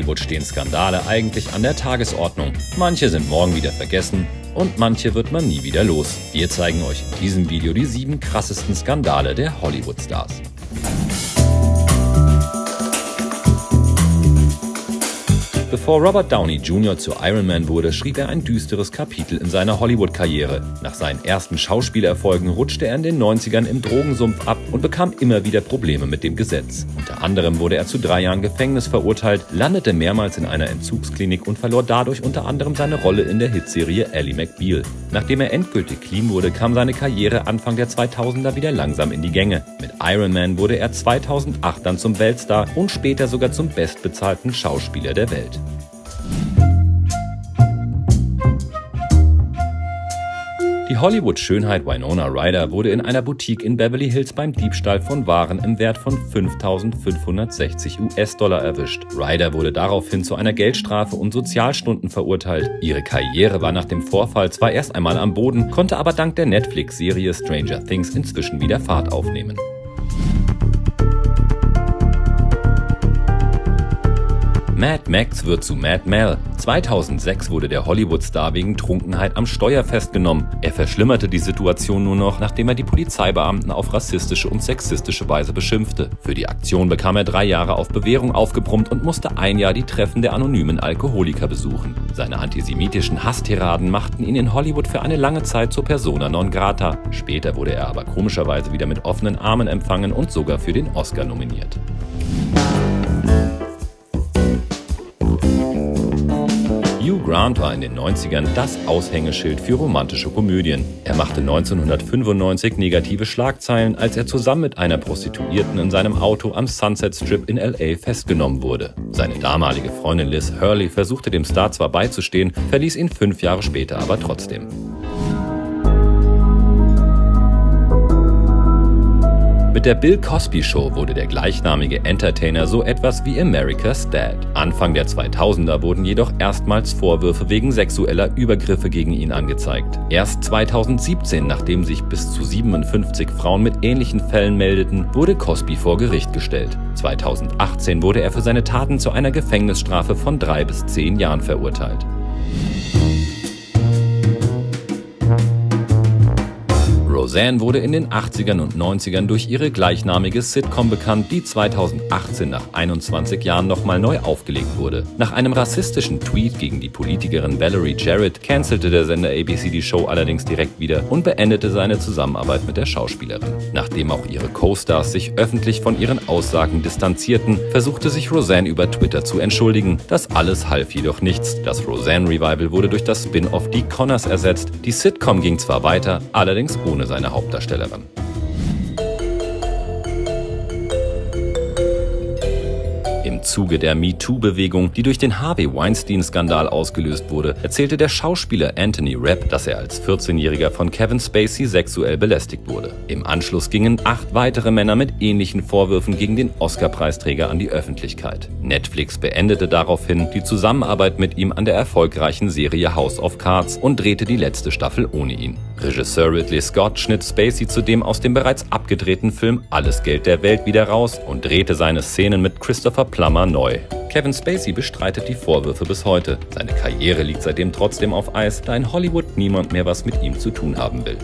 Hollywood stehen Skandale eigentlich an der Tagesordnung. Manche sind morgen wieder vergessen und manche wird man nie wieder los. Wir zeigen euch in diesem Video die sieben krassesten Skandale der Hollywood-Stars. Bevor Robert Downey Jr. zu Iron Man wurde, schrieb er ein düsteres Kapitel in seiner Hollywood-Karriere. Nach seinen ersten Schauspielerfolgen rutschte er in den 90ern im Drogensumpf ab und bekam immer wieder Probleme mit dem Gesetz. Unter anderem wurde er zu drei Jahren Gefängnis verurteilt, landete mehrmals in einer Entzugsklinik und verlor dadurch unter anderem seine Rolle in der Hitserie Ally McBeal. Nachdem er endgültig clean wurde, kam seine Karriere Anfang der 2000er wieder langsam in die Gänge. Mit Iron Man wurde er 2008 dann zum Weltstar und später sogar zum bestbezahlten Schauspieler der Welt. Die Hollywood-Schönheit Winona Ryder wurde in einer Boutique in Beverly Hills beim Diebstahl von Waren im Wert von 5.560 US-Dollar erwischt. Ryder wurde daraufhin zu einer Geldstrafe und Sozialstunden verurteilt. Ihre Karriere war nach dem Vorfall zwar erst einmal am Boden, konnte aber dank der Netflix-Serie Stranger Things inzwischen wieder Fahrt aufnehmen. Mad Max wird zu Mad Mel. 2006 wurde der Hollywood-Star wegen Trunkenheit am Steuer festgenommen. Er verschlimmerte die Situation nur noch, nachdem er die Polizeibeamten auf rassistische und sexistische Weise beschimpfte. Für die Aktion bekam er drei Jahre auf Bewährung aufgebrummt und musste ein Jahr die Treffen der anonymen Alkoholiker besuchen. Seine antisemitischen Hasstiraden machten ihn in Hollywood für eine lange Zeit zur Persona non grata. Später wurde er aber komischerweise wieder mit offenen Armen empfangen und sogar für den Oscar nominiert. Grant war in den 90ern das Aushängeschild für romantische Komödien. Er machte 1995 negative Schlagzeilen, als er zusammen mit einer Prostituierten in seinem Auto am Sunset Strip in LA festgenommen wurde. Seine damalige Freundin Liz Hurley versuchte dem Star zwar beizustehen, verließ ihn fünf Jahre später aber trotzdem. Mit der Bill Cosby Show wurde der gleichnamige Entertainer so etwas wie America's Dad. Anfang der 2000er wurden jedoch erstmals Vorwürfe wegen sexueller Übergriffe gegen ihn angezeigt. Erst 2017, nachdem sich bis zu 57 Frauen mit ähnlichen Fällen meldeten, wurde Cosby vor Gericht gestellt. 2018 wurde er für seine Taten zu einer Gefängnisstrafe von drei bis zehn Jahren verurteilt. Roseanne wurde in den 80ern und 90ern durch ihre gleichnamige Sitcom bekannt, die 2018 nach 21 Jahren nochmal neu aufgelegt wurde. Nach einem rassistischen Tweet gegen die Politikerin Valerie Jarrett cancelte der Sender ABC die Show allerdings direkt wieder und beendete seine Zusammenarbeit mit der Schauspielerin. Nachdem auch ihre Co-Stars sich öffentlich von ihren Aussagen distanzierten, versuchte sich Roseanne über Twitter zu entschuldigen. Das alles half jedoch nichts. Das Roseanne Revival wurde durch das Spin-off Die Connors ersetzt. Die Sitcom ging zwar weiter, allerdings ohne seine eine Hauptdarstellerin. Im Zuge der MeToo-Bewegung, die durch den Harvey Weinstein-Skandal ausgelöst wurde, erzählte der Schauspieler Anthony Rapp, dass er als 14-Jähriger von Kevin Spacey sexuell belästigt wurde. Im Anschluss gingen acht weitere Männer mit ähnlichen Vorwürfen gegen den Oscar-Preisträger an die Öffentlichkeit. Netflix beendete daraufhin die Zusammenarbeit mit ihm an der erfolgreichen Serie House of Cards und drehte die letzte Staffel ohne ihn. Regisseur Ridley Scott schnitt Spacey zudem aus dem bereits abgedrehten Film Alles Geld der Welt wieder raus und drehte seine Szenen mit Christopher Plummer neu. Kevin Spacey bestreitet die Vorwürfe bis heute. Seine Karriere liegt seitdem trotzdem auf Eis, da in Hollywood niemand mehr was mit ihm zu tun haben will.